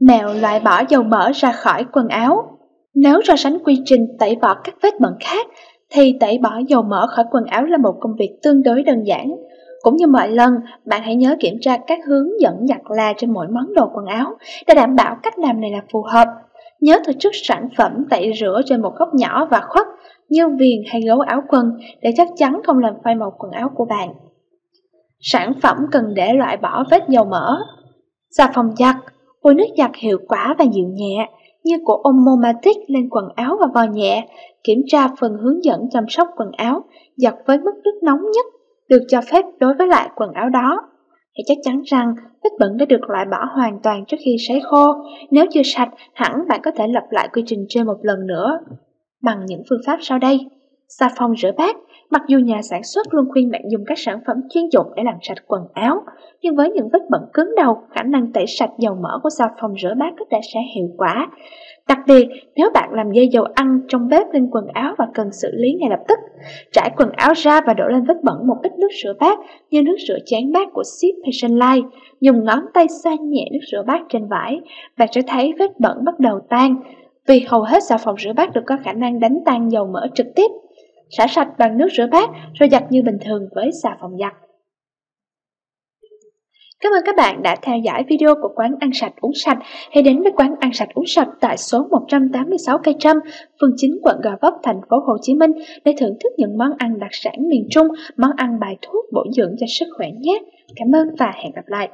Mẹo loại bỏ dầu mỡ ra khỏi quần áo Nếu so sánh quy trình tẩy bỏ các vết bẩn khác, thì tẩy bỏ dầu mỡ khỏi quần áo là một công việc tương đối đơn giản. Cũng như mọi lần, bạn hãy nhớ kiểm tra các hướng dẫn giặt là trên mỗi món đồ quần áo để đảm bảo cách làm này là phù hợp. Nhớ tổ chức sản phẩm tẩy rửa trên một góc nhỏ và khuất như viền hay gấu áo quần để chắc chắn không làm phai màu quần áo của bạn. Sản phẩm cần để loại bỏ vết dầu mỡ Xà phòng giặt Bôi nước giặt hiệu quả và dịu nhẹ như của Omomatic lên quần áo và vò nhẹ, kiểm tra phần hướng dẫn chăm sóc quần áo, giặt với mức nước nóng nhất được cho phép đối với loại quần áo đó. Hãy chắc chắn rằng vết bẩn đã được loại bỏ hoàn toàn trước khi sấy khô. Nếu chưa sạch, hẳn bạn có thể lặp lại quy trình trên một lần nữa. Bằng những phương pháp sau đây. Xà phòng rửa bát Mặc dù nhà sản xuất luôn khuyên bạn dùng các sản phẩm chuyên dụng để làm sạch quần áo, nhưng với những vết bẩn cứng đầu, khả năng tẩy sạch dầu mỡ của xà phòng rửa bát có thể sẽ hiệu quả. Đặc biệt, nếu bạn làm dây dầu ăn trong bếp lên quần áo và cần xử lý ngay lập tức, trải quần áo ra và đổ lên vết bẩn một ít nước rửa bát như nước rửa chén bát của Sip Passion Line. dùng ngón tay xoa nhẹ nước rửa bát trên vải, bạn sẽ thấy vết bẩn bắt đầu tan, vì hầu hết xà phòng rửa bát được có khả năng đánh tan dầu mỡ trực tiếp xả sạch bằng nước rửa bát rồi giặt như bình thường với xà phòng giặt. Cảm ơn các bạn đã theo dõi video của quán ăn sạch uống sạch. Hãy đến với quán ăn sạch uống sạch tại số 186 Cây Trâm, phường 9 quận Gò Vấp, thành phố Hồ Chí Minh để thưởng thức những món ăn đặc sản miền Trung, món ăn bài thuốc bổ dưỡng cho sức khỏe nhé. Cảm ơn và hẹn gặp lại.